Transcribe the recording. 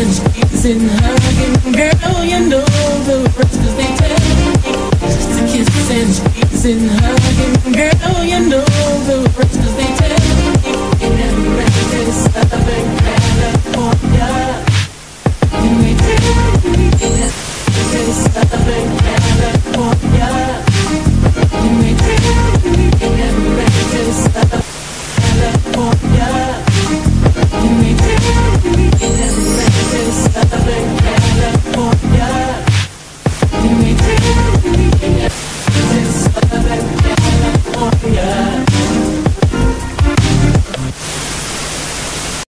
and in. Girl, you know the words, they tell me. Just kiss and.